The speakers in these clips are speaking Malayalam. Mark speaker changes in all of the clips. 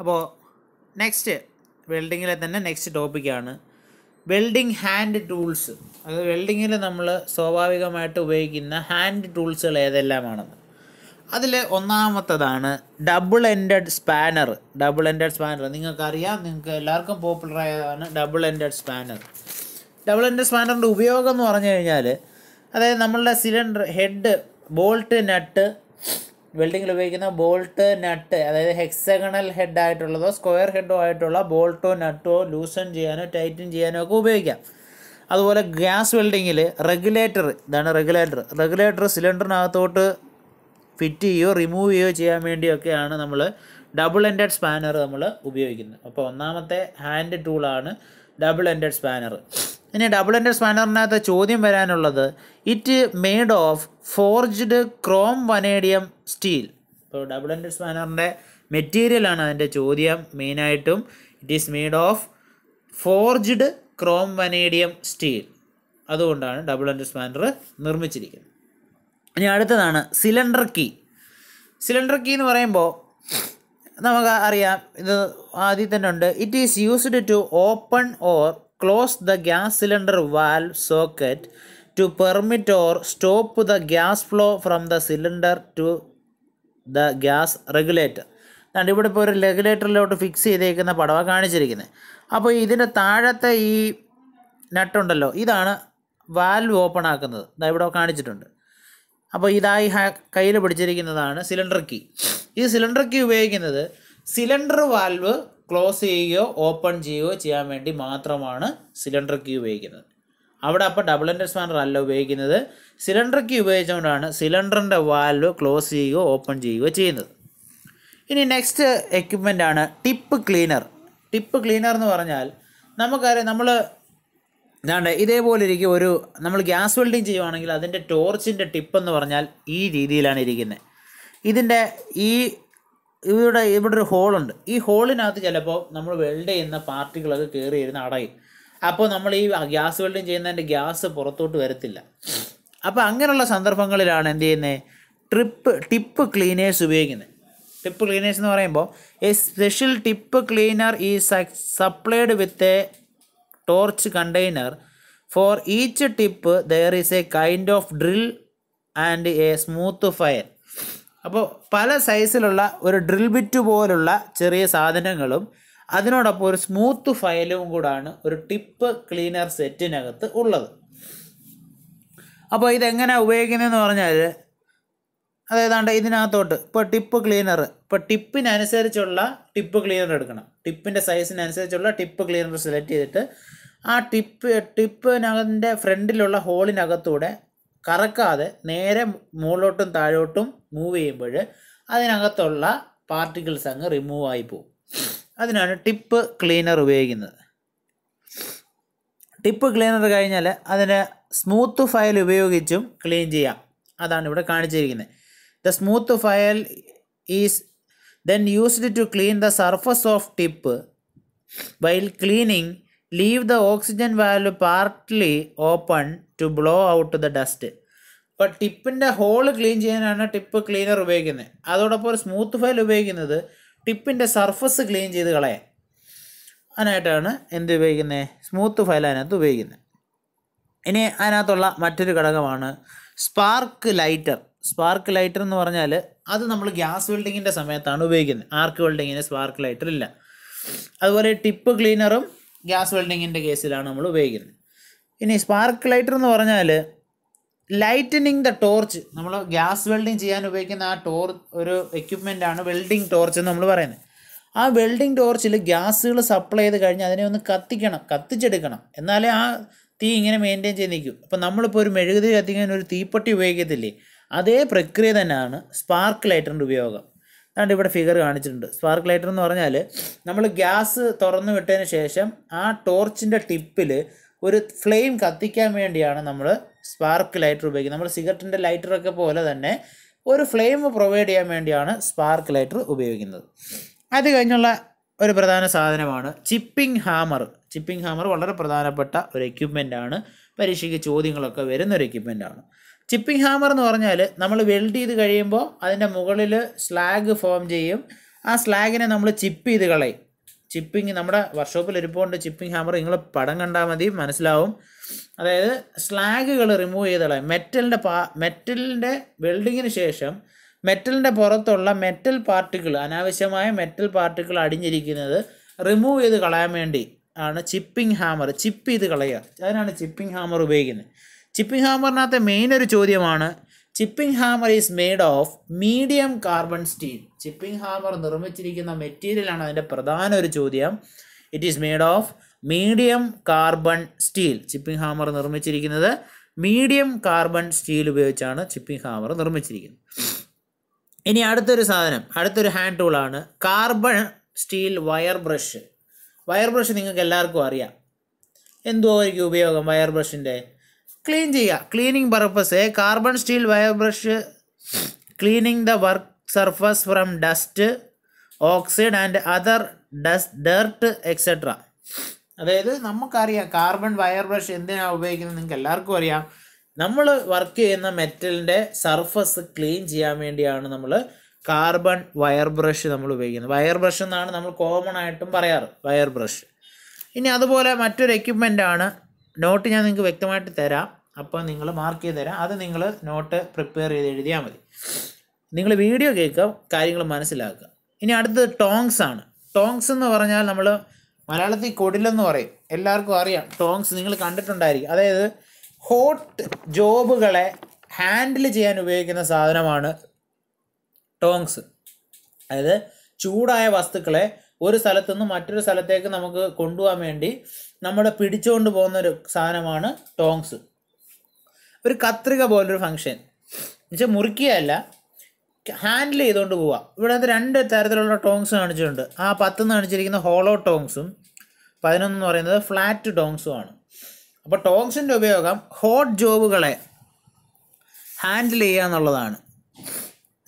Speaker 1: അപ്പോൾ നെക്സ്റ്റ് വെൽഡിങ്ങിലെ തന്നെ നെക്സ്റ്റ് ടോപ്പിക്കാണ് വെൽഡിങ് ഹാൻഡ് ടൂൾസ് അത് വെൽഡിങ്ങിൽ നമ്മൾ സ്വാഭാവികമായിട്ട് ഉപയോഗിക്കുന്ന ഹാൻഡ് ടൂൾസുകൾ ഏതെല്ലാമാണെന്ന്. അതിൽ ഒന്നാമത്തതാണ് double ended spanner double ended spanner നിങ്ങൾക്കറിയാം നിങ്ങൾക്ക് എല്ലാവർക്കും പോപ്പുലറായതാണ് double ended spanner double ended സ്പാനറിന്റെ ഉപയോഗം എന്ന് പറഞ്ഞു കഴിഞ്ഞാൽ അതായത് നമ്മളുടെ സിലിണ്ടർ ഹെഡ് ബോൾട്ട് നട്ട് വെൽഡിങ്ങിൽ ഉപയോഗിക്കുന്ന ബോൾട്ട് നട്ട് അതായത് ഹെക്സഗണൽ ഹെഡ് ആയിട്ടുള്ളതോ സ്ക്വയർ ഹെഡോ ആയിട്ടുള്ള ബോൾട്ടോ നട്ടോ ലൂസൺ ചെയ്യാനോ ടൈറ്റൻ ചെയ്യാനോ ഒക്കെ ഉപയോഗിക്കാം. അതുപോലെ ഗ്യാസ് വെൽഡിങ്ങിൽ റെഗുലേറ്റർ ഇതാണ് റെഗുലേറ്റർ. റെഗുലേറ്റർ സിലിണ്ടറിനകത്തോട്ട് ഫിറ്റ് ചെയ്യുകയോ റിമൂവ് ചെയ്യുകയോ ചെയ്യാൻ വേണ്ടിയൊക്കെയാണ് നമ്മൾ ഡബിൾ എൻഡഡ് സ്പാനർ നമ്മൾ ഉപയോഗിക്കുന്നത്. അപ്പോൾ ഒന്നാമത്തെ ഹാൻഡ് ടൂളാണ് ഡബിൾ എൻഡഡ് സ്പാനർ. ഇനി ഡബിൾ എൻഡഡ് സ്പാനറിനകത്ത് ചോദ്യം വരാനുള്ളത് it made of forged chrome vanadium steel ഇപ്പോൾ ഡബിൾ എൻഡഡ് സ്പാനറിന്റെ മെറ്റീരിയലാണ് അതിന്റെ ചോദ്യം മെയിനായിട്ടും it is made of forged chrome vanadium steel അതുകൊണ്ടാണ് ഡബിൾ എൻഡഡ് സ്പാനർ നിർമ്മിച്ചിരിക്കുന്നത്. ഇനി അടുത്തതാണ് സിലിണ്ടർ കീ സിലിണ്ടർ കീ എന്ന് പറയുമ്പോൾ നമുക്ക് അറിയാം ഇത് ആദ്യം തന്നെ ഉണ്ട്. It is used to open or close the gas cylinder valve socket to permit or stop the gas flow from the cylinder to the gas regulator അതുകൊണ്ട് ഇവിടെ ഇപ്പോൾ ഒരു റെഗുലേറ്ററിലോട്ട് ഫിക്സ് ചെയ്തേക്കുന്ന പടവാണ് കാണിച്ചിരിക്കുന്നത് അപ്പോൾ ഇതിന്റെ താഴത്തെ ഈ നട്ടുണ്ടല്ലോ ഇതാണ് വാൽവ് ഓപ്പൺ ആക്കുന്നത്. ഇതാ ഇവിടെ കാണിച്ചിട്ടുണ്ട്. അപ്പോൾ ഇതായി കയ്യിൽ പിടിച്ചിരിക്കുന്നതാണ് സിലിണ്ടർ കീ ഈ സിലിണ്ടർ കീ ഉപയോഗിക്കുന്നത് സിലിണ്ടർ വാൽവ് ക്ലോസ് ചെയ്യുകയോ ഓപ്പൺ ചെയ്യുകയോ ചെയ്യാൻ വേണ്ടി മാത്രമാണ് സിലിണ്ടർ കീ ഉപയോഗിക്കുന്നത്. അവിടെ അപ്പോൾ ഡബിൾ എൻഡ് സ്പാനർ അല്ല ഉപയോഗിക്കുന്നത്. സിലിണ്ടർ കീ ഉപയോഗിച്ചുകൊണ്ടാണ് സിലിണ്ടറിന്റെ വാൽവ് ക്ലോസ് ചെയ്യുകയോ ഓപ്പൺ ചെയ്യുകയോ ചെയ്യുന്നത്. ഇനി നെക്സ്റ്റ് എക്യുപ്മെന്റ് ആണ് ടിപ്പ് ക്ലീനർ ടിപ്പ് ക്ലീനർ എന്ന് പറഞ്ഞാൽ നമുക്കറിയാം നമ്മൾ ഇതാണ്ട് ഇതേപോലെ ഇരിക്കും ഒരു നമ്മൾ ഗ്യാസ് വെൽഡിങ് ചെയ്യുവാണെങ്കിൽ അതിന്റെ ടോർച്ചിന്റെ ടിപ്പ് എന്ന് പറഞ്ഞാൽ ഈ രീതിയിലാണ് ഇരിക്കുന്നത്. ഇതിന്റെ ഈ ഇവിടെ ഇവിടെ ഒരു ഹോളുണ്ട് ഈ ഹോളിനകത്ത് ചിലപ്പോൾ നമ്മൾ വെൽഡ് ചെയ്യുന്ന പാർട്ടികളൊക്കെ കയറി ഇരുന്ന് അടയും അപ്പോൾ നമ്മൾ ഈ ഗ്യാസ് വെൽഡിങ് ചെയ്യുന്നതിന്റെ ഗ്യാസ് പുറത്തോട്ട് വരത്തില്ല. അപ്പോൾ അങ്ങനെയുള്ള സന്ദർഭങ്ങളിലാണ് എന്ത് ചെയ്യുന്നത് ട്രിപ്പ് ടിപ്പ് ക്ലീനേഴ്സ് ഉപയോഗിക്കുന്നത് ടിപ്പ് ക്ലീനേഴ്സ് എന്ന് പറയുമ്പോൾ എ സ്പെഷ്യൽ ടിപ്പ് ക്ലീനർ ഈ supplied with a torch container for each tip there is a kind of drill and a smooth file അപ്പോൾ പല സൈസിലുള്ള ഒരു ഡ്രിൽ ബിറ്റ് പോലുള്ള ചെറിയ സാധനങ്ങളും അതിനോടൊപ്പം ഒരു സ്മൂത്ത് ഫയലും കൂടാണ് ഒരു ടിപ്പ് ക്ലീനർ സെറ്റിനകത്ത് ഉള്ളത്. അപ്പോൾ ഇതെങ്ങനെ ഉപയോഗിക്കുന്നതെന്ന് പറഞ്ഞാൽ അതേതാണ്ട് ഇതിനകത്തോട്ട് ഇപ്പോൾ ടിപ്പ് ക്ലീനർ ഇപ്പോൾ ടിപ്പിനനുസരിച്ചുള്ള ടിപ്പ് ക്ലീനർ എടുക്കണം. ടിപ്പിന്റെ സൈസിനനുസരിച്ചുള്ള ടിപ്പ് ക്ലീനർ സെലക്ട് ചെയ്തിട്ട് ആ ടിപ്പ് ടിപ്പിനകത്തിന്റെ ഫ്രണ്ടിലുള്ള ഹോളിനകത്തൂടെ കറക്കാതെ നേരെ മുകളിലോട്ടും താഴോട്ടും മൂവ് ചെയ്യുമ്പോൾ അതിനകത്തുള്ള പാർട്ടിക്കിൾസ് അങ്ങ് റിമൂവ് ആയി പോകും. അതിനാണ് ടിപ്പ് ക്ലീനർ ഉപയോഗിക്കുന്നത്. ടിപ്പ് ക്ലീനർ കഴിഞ്ഞാൽ അതിന് സ്മൂത്ത് ഫയൽ ഉപയോഗിച്ചും ക്ലീൻ ചെയ്യാം. അതാണ് ഇവിടെ കാണിച്ചിരിക്കുന്നത്. The smooth file is then used to clean the surface of tip while cleaning leave the oxygen valve partly open to blow out the dust ഇപ്പോൾ ടിപ്പിന്റെ ഹോൾ ക്ലീൻ ചെയ്യാനാണ് ടിപ്പ് ക്ലീനർ ഉപയോഗിക്കുന്നത്. അതോടൊപ്പം ഒരു സ്മൂത്ത് ഫയൽ ഉപയോഗിക്കുന്നത് ടിപ്പിന്റെ സർഫസ് ക്ലീൻ ചെയ്ത് കളയാൻ. അതിനായിട്ടാണ് എന്ത് ഉപയോഗിക്കുന്നത്? സ്മൂത്ത് ഫയൽ അതിനകത്ത് ഉപയോഗിക്കുന്നത്. ഇനി അതിനകത്തുള്ള മറ്റൊരു ഘടകമാണ് സ്പാർക്ക് ലൈറ്റർ സ്പാർക്ക് ലൈറ്റർ എന്ന് പറഞ്ഞാൽ അത് നമ്മൾ ഗ്യാസ് വെൽഡിങ്ങിന്റെ സമയത്താണ് ഉപയോഗിക്കുന്നത്. ആർക്ക് വെൽഡിങ്ങിന് സ്പാർക്ക് ലൈറ്റർ ഇല്ല. അതുപോലെ ടിപ്പ് ക്ലീനറും ഗ്യാസ് വെൽഡിങ്ങിന്റെ കേസിലാണ് നമ്മൾ ഉപയോഗിക്കുന്നത്. ഇനി സ്പാർക്ക് ലൈറ്റർ എന്ന് പറഞ്ഞാൽ ലൈറ്റനിങ് ദ ടോർച്ച്. നമ്മൾ ഗ്യാസ് വെൽഡിങ് ചെയ്യാൻ ഉപയോഗിക്കുന്ന ആ ടോർ ഒരു എക്യുപ്മെന്റ് ആണ് വെൽഡിങ് ടോർച്ച് എന്ന് നമ്മൾ പറയുന്നത്. ആ വെൽഡിങ് ടോർച്ചിൽ ഗ്യാസുകൾ സപ്ലൈ ചെയ്ത് കഴിഞ്ഞാൽ അതിനെ ഒന്ന് കത്തിക്കണം കത്തിച്ചെടുക്കണം. എന്നാലേ ആ തീ ഇങ്ങനെ മെയിന്റെയിൻ ചെയ്ത് നിൽക്കും. അപ്പോൾ നമ്മളിപ്പോൾ ഒരു മെഴുകുതിരി കത്തിക്കാൻ ഒരു തീപ്പെട്ടി ഉപയോഗിക്കത്തില്ലേ? അതേ പ്രക്രിയ തന്നെയാണ് സ്പാർക്ക് ലൈറ്ററിന്റെ ഉപയോഗം. അതുകൊണ്ട് ഇവിടെ ഫിഗർ കാണിച്ചിട്ടുണ്ട്. സ്പാർക്ക് ലൈറ്റർ എന്ന് പറഞ്ഞാൽ നമ്മൾ ഗ്യാസ് തുറന്നു വിട്ടതിന് ശേഷം ആ ടോർച്ചിന്റെ ടിപ്പിൽ ഒരു ഫ്ലെയിം കത്തിക്കാൻ വേണ്ടിയാണ് നമ്മൾ സ്പാർക്ക് ലൈറ്റർ ഉപയോഗിക്കുന്നത്. നമ്മൾ സിഗരറ്റിന്റെ ലൈറ്ററൊക്കെ പോലെ തന്നെ ഒരു ഫ്ലെയിം പ്രൊവൈഡ് ചെയ്യാൻ വേണ്ടിയാണ് സ്പാർക്ക് ലൈറ്റർ ഉപയോഗിക്കുന്നത്. അത് കഴിഞ്ഞുള്ള ഒരു പ്രധാന സാധനമാണ് ചിപ്പിംഗ് ഹാമർ ചിപ്പിംഗ് ഹാമർ വളരെ പ്രധാനപ്പെട്ട ഒരു എക്യുപ്മെന്റ് ആണ്. പരീക്ഷയ്ക്ക് ചോദ്യങ്ങളൊക്കെ വരുന്ന ഒരു എക്യുപ്മെന്റ് ആണ്. ചിപ്പിംഗ് ഹാമർ എന്ന് പറഞ്ഞാൽ നമ്മൾ വെൽഡ് ചെയ്ത് കഴിയുമ്പോൾ അതിന്റെ മുകളിൽ സ്ലാഗ് ഫോം ചെയ്യും. ആ സ്ലാഗിനെ നമ്മൾ ചിപ്പ് ചെയ്ത് കളയും. ചിപ്പിംഗ് നമ്മുടെ വർക്ക്ഷോപ്പിൽ ഇരിപ്പോണ്ട് ചിപ്പിംഗ് ഹാമർ നിങ്ങൾ പടം കണ്ടാൽ മതി മനസ്സിലാവും. അതായത് സ്ലാഗുകൾ റിമൂവ് ചെയ്ത് കളയും. മെറ്റലിന്റെ പാ മെറ്റലിന്റെ വെൽഡിങ്ങിന് ശേഷം മെറ്റലിന്റെ പുറത്തുള്ള മെറ്റൽ പാർട്ടിക്കിൾ അനാവശ്യമായ മെറ്റൽ പാർട്ടിക്കിൾ അടിഞ്ഞിരിക്കുന്നത് റിമൂവ് ചെയ്ത് കളയാൻ വേണ്ടി ആണ് ചിപ്പിംഗ് ഹാമർ ചിപ്പ് ചെയ്ത് കളയുക. അതിനാണ് ചിപ്പിംഗ് ഹാമർ ഉപയോഗിക്കുന്നത്. ചിപ്പിംഗ് ഹാമറിനകത്തെ മെയിൻ ഒരു ചോദ്യമാണ് chipping hammer is made of medium carbon steel chipping hammer നിർമ്മിച്ചിരിക്കുന്ന മെറ്റീരിയലാണ് അതിന്റെ പ്രധാന ഒരു ചോദ്യം. It is made of medium carbon steel chipping hammer നിർമ്മിച്ചിരിക്കുന്നത് മീഡിയം കാർബൺ സ്റ്റീൽ ഉപയോഗിച്ചാണ് ചിപ്പിംഗ് ഹാമർ നിർമ്മിച്ചിരിക്കുന്നത്. ഇനി അടുത്തൊരു സാധനം അടുത്തൊരു ഹാൻഡ് ടൂളാണ് carbon steel wire brush wire brush നിങ്ങൾക്ക് എല്ലാവർക്കും അറിയാം. എന്തുവായിരിക്കും ഉപയോഗം വയർ ബ്രഷിന്റെ ക്ലീൻ ചെയ്യുക cleaning purpose carbon steel wire brush cleaning the work surface from dust oxide and other dust dirt etcetera അതായത് നമുക്കറിയാം കാർബൺ വയർ ബ്രഷ് എന്തിനാണ് ഉപയോഗിക്കുന്നത് നിങ്ങൾക്ക് എല്ലാവർക്കും അറിയാം. നമ്മൾ വർക്ക് ചെയ്യുന്ന മെറ്റലിന്റെ സർഫസ് ക്ലീൻ ചെയ്യാൻ വേണ്ടിയാണ് നമ്മൾ കാർബൺ വയർ ബ്രഷ് നമ്മൾ ഉപയോഗിക്കുന്നത്. വയർ ബ്രഷ് എന്നാണ് നമ്മൾ കോമൺ ആയിട്ടും പറയാറ്. വയർ ബ്രഷ് ഇനി അതുപോലെ മറ്റൊരു എക്യുപ്മെന്റ് ആണ് നോട്ട് ഞാൻ നിങ്ങൾക്ക് വ്യക്തമായിട്ട് തരാം. അപ്പോൾ നിങ്ങൾ മാർക്ക് ചെയ്ത് തരാം. അത് നിങ്ങൾ നോട്ട് പ്രിപ്പയർ ചെയ്ത് എഴുതിയാൽ മതി. നിങ്ങൾ വീഡിയോ കേൾക്കുക കാര്യങ്ങൾ മനസ്സിലാക്കുക. ഇനി അടുത്തത് ടോങ്സ് ആണ്. ടോങ്സ് എന്ന് പറഞ്ഞാൽ നമ്മൾ മലയാളത്തിൽ കൊടിലെന്ന് പറയും. എല്ലാവർക്കും അറിയാം. ടോങ്സ് നിങ്ങൾ കണ്ടിട്ടുണ്ടായിരിക്കും. അതായത് ഹോട്ട് ജോബുകളെ ഹാൻഡിൽ ചെയ്യാൻ ഉപയോഗിക്കുന്ന സാധനമാണ് ടോങ്സ് അതായത് ചൂടായ വസ്തുക്കളെ ഒരു സ്ഥലത്തു നിന്ന് മറ്റൊരു സ്ഥലത്തേക്ക് നമുക്ക് കൊണ്ടുപോകാൻ വേണ്ടി നമ്മുടെ പിടിച്ചുകൊണ്ട് പോകുന്ന ഒരു സാധനമാണ് ടോങ്സ് ഒരു കത്രിക പോലൊരു ഫങ്ഷൻ എന്നുവെച്ചാൽ മുറുക്കിയല്ല ഹാൻഡിൽ ചെയ്തുകൊണ്ട് പോവാം. ഇവിടെ രണ്ട് തരത്തിലുള്ള ടോങ്സ് കാണിച്ചിട്ടുണ്ട്. ആ പത്തെന്ന് കാണിച്ചിരിക്കുന്ന ഹോളോ ടോങ്സും പതിനൊന്ന് പറയുന്നത് ഫ്ലാറ്റ് ടോങ്സും ആണ്. അപ്പോൾ ടോങ്സിന്റെ ഉപയോഗം ഹോട്ട് ജോബുകളെ ഹാൻഡിൽ ചെയ്യുക എന്നുള്ളതാണ്.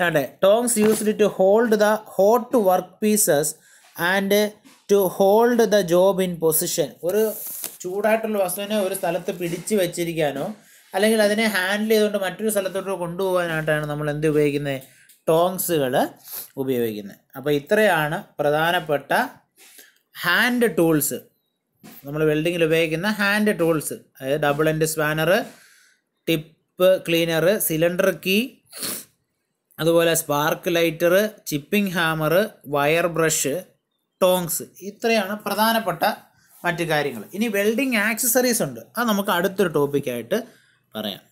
Speaker 1: അതെ tongs used to hold the hot work pieces and to hold the job in position ഒരു ചൂടായിട്ടുള്ള വസ്തുവിനെ ഒരു സ്ഥലത്ത് പിടിച്ച് വെച്ചിരിക്കാനോ അല്ലെങ്കിൽ അതിനെ ഹാൻഡിൽ ചെയ്തുകൊണ്ട് മറ്റൊരു സ്ഥലത്തോട്ട് കൊണ്ടുപോകാനായിട്ടാണ് നമ്മൾ എന്ത് ഉപയോഗിക്കുന്നത് ടോങ്സുകൾ ഉപയോഗിക്കുന്നത് അപ്പോൾ ഇത്രയാണ് പ്രധാനപ്പെട്ട ഹാൻഡ് ടൂൾസ് നമ്മൾ വെൽഡിങ്ങിൽ ഉപയോഗിക്കുന്ന ഹാൻഡ് ടൂൾസ് അതായത് double end spanner tip cleaner cylinder key അതുപോലെ spark lighter chipping hammer wire brush tongs ഇത്രയാണ് പ്രധാനപ്പെട്ട മറ്റു കാര്യങ്ങൾ. ഇനി വെൽഡിംഗ് ആക്സസറീസ് ഉണ്ട്. അത് നമുക്ക് അടുത്തൊരു ടോപ്പിക്കായിട്ട് പറയാം.